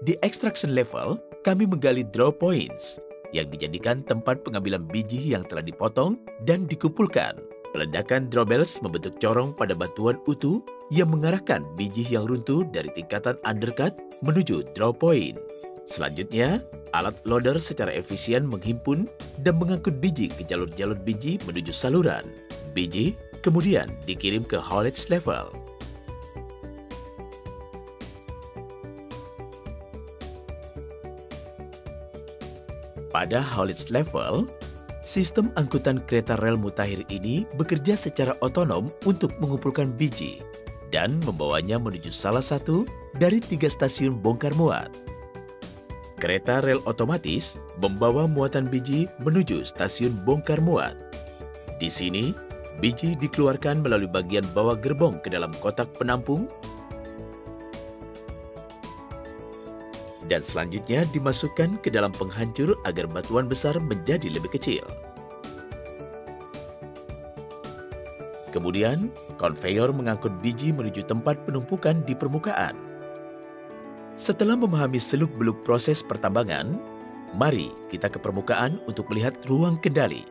Di extraction level, kami menggali draw points yang dijadikan tempat pengambilan biji yang telah dipotong dan dikumpulkan. Peledakan drawbells membentuk corong pada batuan utuh yang mengarahkan biji yang runtuh dari tingkatan undercut menuju draw point. Selanjutnya, alat loader secara efisien menghimpun dan mengangkut biji ke jalur-jalur biji menuju saluran. Biji kemudian dikirim ke haulage level. Pada haulage level, sistem angkutan kereta rel mutakhir ini bekerja secara otonom untuk mengumpulkan biji dan membawanya menuju salah satu dari tiga stasiun bongkar muat. Kereta rel otomatis membawa muatan biji menuju stasiun bongkar muat. Di sini, biji dikeluarkan melalui bagian bawah gerbong ke dalam kotak penampung dan selanjutnya dimasukkan ke dalam penghancur agar batuan besar menjadi lebih kecil. Kemudian, konveyor mengangkut biji menuju tempat penumpukan di permukaan. Setelah memahami seluk-beluk proses pertambangan, mari kita ke permukaan untuk melihat ruang kendali.